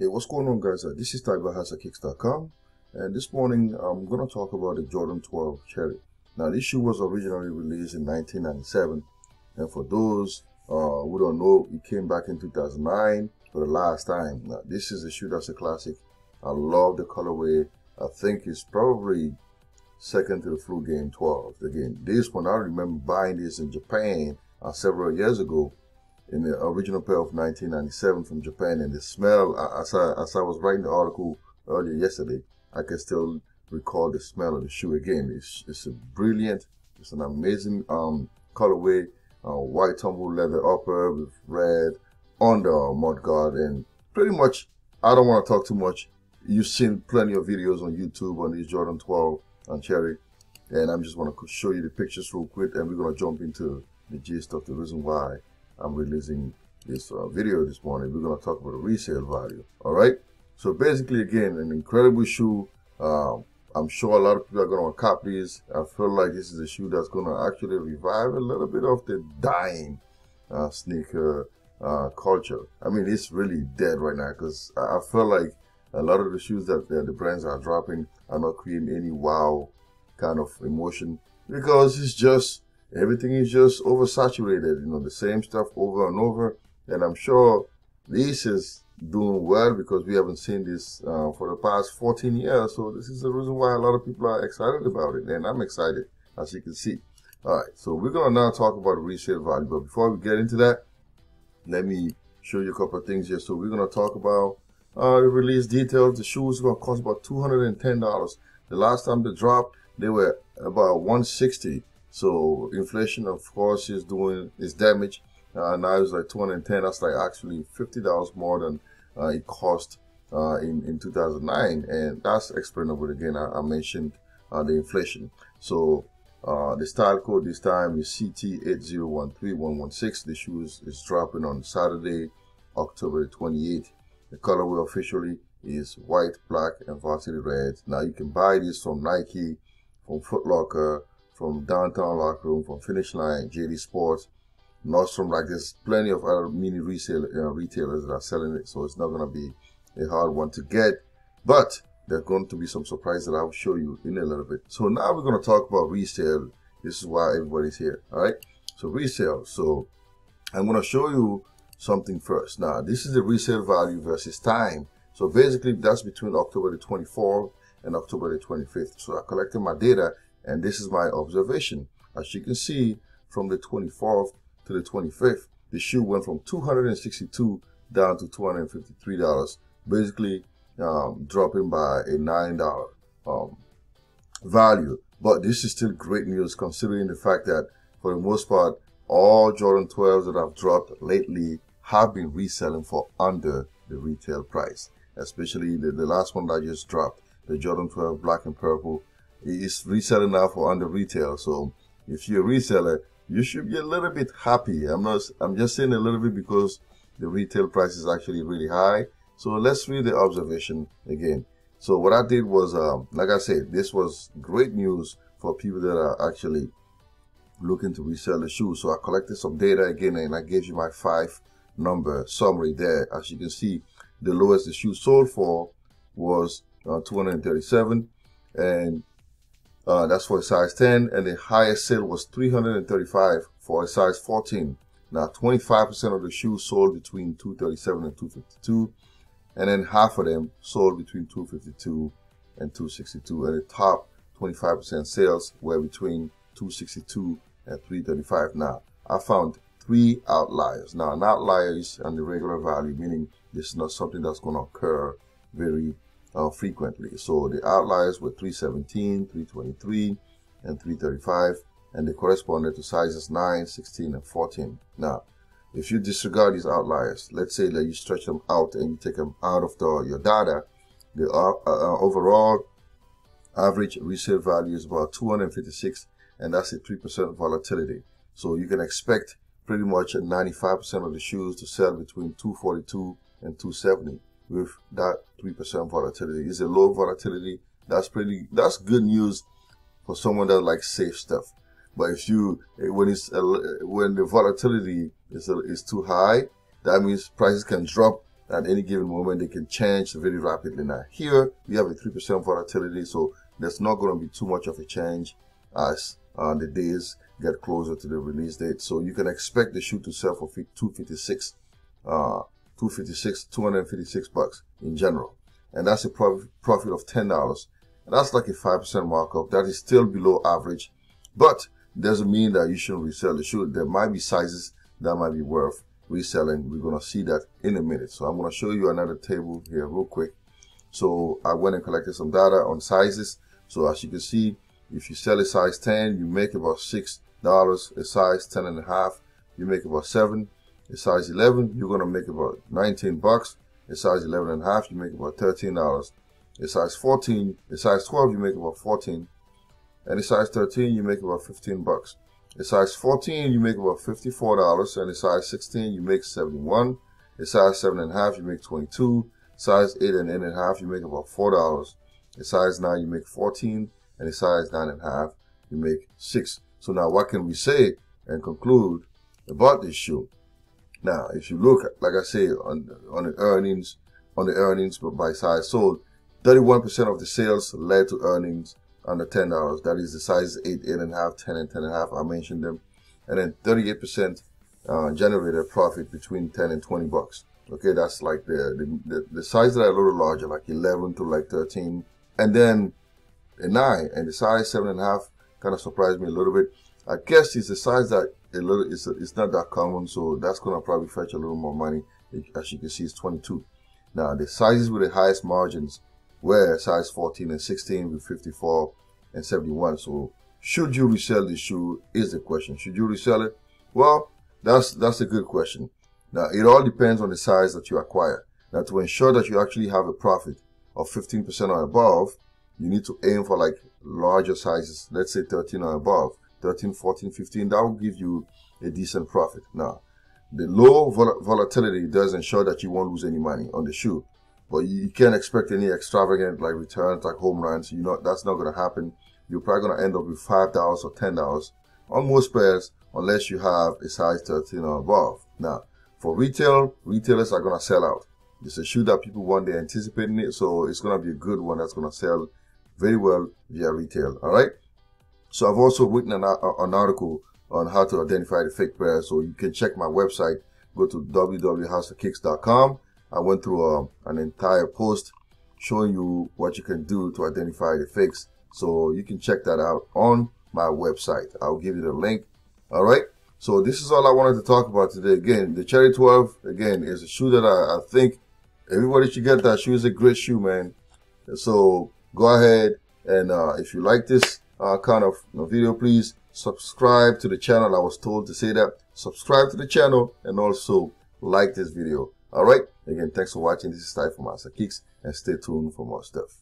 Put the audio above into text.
Hey, what's going on, guys? Uh, this is Tayib Housakicks.com, and this morning I'm going to talk about the Jordan 12 Cherry. Now, this shoe was originally released in 1997, and for those uh, who don't know, it came back in 2009 for the last time. Now, this is a shoe that's a classic. I love the colorway. I think it's probably second to the Flu Game 12. Again, this one, I remember buying this in Japan uh, several years ago in the original pair of 1997 from Japan. And the smell, as I, as I was writing the article earlier yesterday, I can still recall the smell of the shoe again. It's, it's a brilliant, it's an amazing um, colorway, uh, white tumble leather upper with red under mudguard. And pretty much, I don't want to talk too much. You've seen plenty of videos on YouTube on these Jordan 12 and Cherry. And I'm just want to show you the pictures real quick and we're going to jump into the gist of the reason why I'm releasing this uh, video this morning. We're going to talk about the resale value. All right. So basically, again, an incredible shoe. Uh, I'm sure a lot of people are going to copy this. I feel like this is a shoe that's going to actually revive a little bit of the dying uh, sneaker uh, culture. I mean, it's really dead right now because I, feel like a lot of the shoes that, that the brands are dropping are not creating any wow kind of emotion because it's just everything is just oversaturated, you know, the same stuff over and over. And I'm sure this is doing well because we haven't seen this uh, for the past 14 years. So this is the reason why a lot of people are excited about it. And I'm excited, as you can see. All right, so we're going to now talk about resale value. But before we get into that, let me show you a couple of things here. So we're going to talk about uh, the release details. The shoes are going to cost about $210. The last time they dropped, they were about 160 so inflation, of course, is doing is damage. Uh, now it's like 210. That's like actually $50 more than uh, it cost uh, in in 2009, and that's explainable. Again, I, I mentioned uh, the inflation. So uh, the style code this time is CT8013116. The shoes is, dropping on Saturday, October 28th. The colorway officially is white, black, and varsity red. Now you can buy this from Nike, from Foot Locker, from Downtown Locker Room, from Finish Line, JD Sports, Nordstrom. Like there's plenty of other mini resale uh, retailers that are selling it, so it's not going to be a hard one to get. But there's going to be some surprises that I'll show you in a little bit. So now we're going to talk about resale. This is why everybody's here. All right. So resale. So I'm going to show you something first. Now this is the resale value versus time. So basically that's between October the 24th and October the 25th. So I collected my data and this is my observation. As you can see, from the 24th to the 25th, the shoe went from 262 down to $253, basically um, dropping by a $9 um, value. But this is still great news considering the fact that for the most part, all Jordan 12s that have dropped lately have been reselling for under the retail price. Especially the, the last one that I just dropped, the Jordan 12 black and purple is reselling now for under retail. So if you're a reseller, you should be a little bit happy. I'm not, I'm just saying a little bit because the retail price is actually really high. So let's read the observation again. So what I did was, um, like I said, this was great news for people that are actually looking to resell the shoes. So I collected some data again and I gave you my five number summary there. As you can see, the lowest the shoe sold for was uh, 237 and uh, that's for a size 10, and the highest sale was 335 for a size 14. Now, 25% of the shoes sold between 237 and 252, and then half of them sold between 252 and 262. And the top 25% sales were between 262 and 335. Now, I found three outliers. Now, an outlier is on the regular value, meaning this is not something that's going to occur very uh, frequently. So the outliers were 317, 323, and 335, and they corresponded to sizes 9, 16, and 14. Now, if you disregard these outliers, let's say that you stretch them out and you take them out of the, your data, the uh, uh, overall average resale value is about 256, and that's a 3% volatility. So you can expect pretty much 95% of the shoes to sell between 242 and 270 with that 3% volatility. It's a low volatility. That's pretty, that's good news for someone that likes safe stuff. But if you, when it's, when the volatility is, is too high, that means prices can drop at any given moment, they can change very rapidly. Now here we have a 3% volatility, so there's not going to be too much of a change as uh, the days get closer to the release date. So you can expect the shoe to sell for 256, uh, 256, 256 bucks in general. And that's a profit, of $10. And that's like a 5% markup. That is still below average, but doesn't mean that you shouldn't resell the shoe. There might be sizes that might be worth reselling. We're going to see that in a minute. So I'm going to show you another table here real quick. So I went and collected some data on sizes. So as you can see, if you sell a size 10, you make about $6. A size 10 and a half, you make about 7 A size 11, you're going to make about 19 bucks. A size 11 and a half, you make about $13. A size 14, a size 12, you make about 14 And a size 13, you make about 15 bucks. A size 14, you make about $54. And a size 16, you make 71 A size 7 and a half, you make 22 Size 8 and 8 and a half, you make about $4. A size 9, you make 14 and a size nine and a half, you make six. So now what can we say and conclude about this shoe? Now, if you look, like I say, on, on the earnings, on the earnings by size sold, 31% of the sales led to earnings under $10. That is the size 8, 8.5, 10, and 10.5. I mentioned them. And then 38% uh, generated profit between 10 and 20 bucks. Okay, that's like the, the, the, size that are a little larger, like 11 to like 13. And then a nine, and the size seven and a half kind of surprised me a little bit. I guess it's the size that a little it's, a, it's not that common, so that's gonna probably fetch a little more money. As you can see, it's 22. Now the sizes with the highest margins were size 14 and 16 with 54 and 71. So should you resell this shoe is the question. Should you resell it? Well, that's that's a good question. Now it all depends on the size that you acquire. Now to ensure that you actually have a profit of 15% or above, you need to aim for like larger sizes, let's say 13 or above, 13, 14, 15, that will give you a decent profit. Now, the low vol volatility does ensure that you won't lose any money on the shoe, but you can't expect any extravagant like returns, like home runs. You know, that's not going to happen. You're probably going to end up with $5 or $10 on most pairs unless you have a size 13 or above. Now, for retail, retailers are going to sell out. It's a shoe that people want, they're anticipating it, so it's going to be a good one that's going to sell very well via retail. All right. So I've also written an, an article on how to identify the fake pairs. So you can check my website. Go to www.housakicks.com. I went through a, um, an entire post showing you what you can do to identify the fakes. So you can check that out on my website. I'll give you the link. All right. So this is all I wanted to talk about today. Again, the Cherry 12, again, is a shoe that I, I think everybody should get that shoe. is a great shoe, man. So go ahead and uh, if you like this uh, kind of you know, video, please subscribe to the channel. I was told to say that. Subscribe to the channel and also like this video. All right. Again, thanks for watching. This is Ty from Housakicks and stay tuned for more stuff.